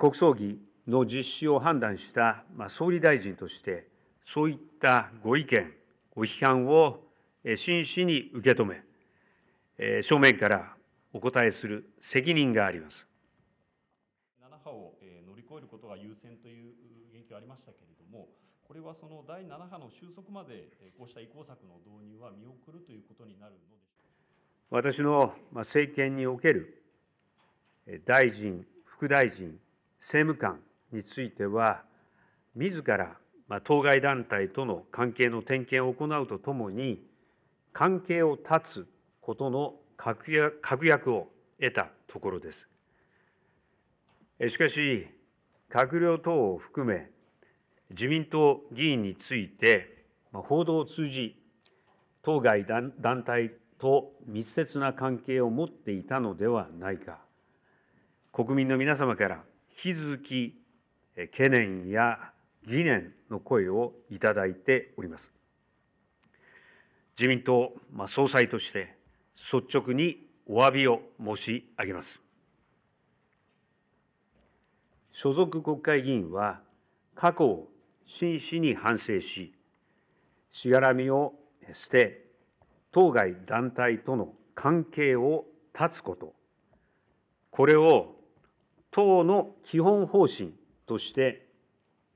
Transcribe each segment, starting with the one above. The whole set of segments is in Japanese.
国葬儀の実施を判断した総理大臣として、そういったご意見、ご批判を真摯に受け止め、正面からお答えする責任があります。7波を乗り越えることが優先という言及ありましたけれども、これはその第7波の収束まで、こうした移行策の導入は見送るということになるのでしょうか。私の政権における大臣、副大臣、政務官については、自ら当該団体との関係の点検を行うとともに、関係を断つことの確約を得たところです。しかし、閣僚等を含め、自民党議員について、報道を通じ、当該団体と密接な関係を持っていたのではないか、国民の皆様から引き続き懸念や疑念の声をいただいております。自民党総裁として率直にお詫びを申し上げます。所属国会議員は過去を真摯に反省し、しがらみを捨て、当該団体との関係を断つこと、これを党の基本方針として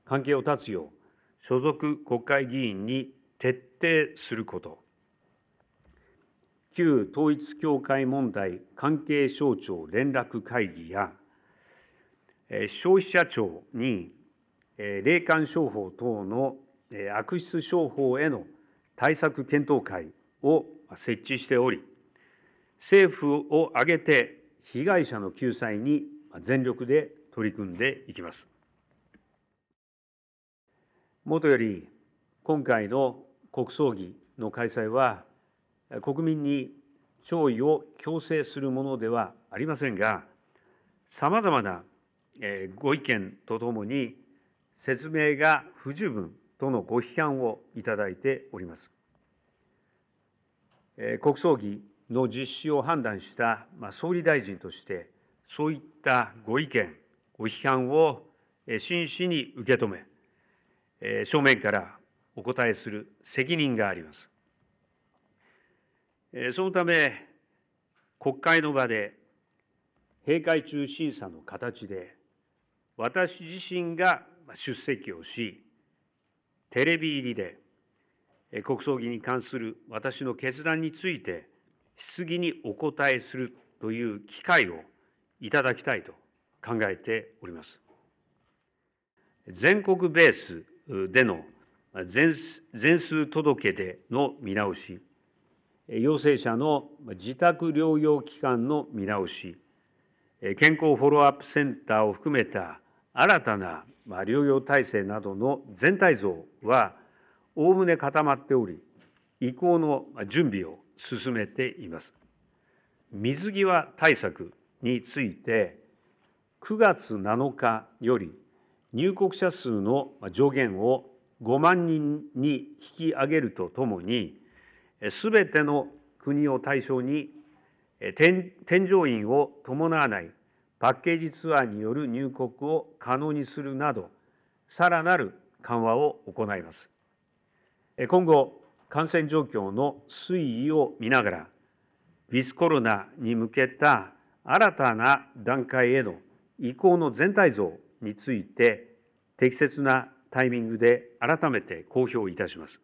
関係を断つよう所属国会議員に徹底すること、旧統一教会問題関係省庁連絡会議や消費者庁に霊感商法等の悪質商法への対策検討会を設置しており、政府を挙げて被害者の救済に全力で取り組んでいきます。もとより、今回の国葬儀の開催は、国民に弔意を強制するものではありませんが、さまざまなご意見とともに、説明が不十分とのご批判をいただいております。国葬儀の実施を判断した総理大臣として、そういったご意見、ご批判を真摯に受け止め、正面からお答えする責任があります。そのため、国会の場で閉会中審査の形で、私自身が出席をし、テレビ入りで国葬儀に関する私の決断について質疑にお答えするという機会をいただきたいと考えております。全国ベースでの全数届出の見直し、陽性者の自宅療養期間の見直し、健康フォローアップセンターを含めた新たな療養体制などの全体像はおおむね固まっており、移行の準備を進めています。水際対策について、9月7日より入国者数の上限を5万人に引き上げるとともに、すべての国を対象に添乗員を伴わないパッケージツアーによる入国を可能にするなど、さらなる緩和を行います。今後、感染状況の推移を見ながら、ウィズコロナに向けた新たな段階への移行の全体像について、適切なタイミングで改めて公表いたします。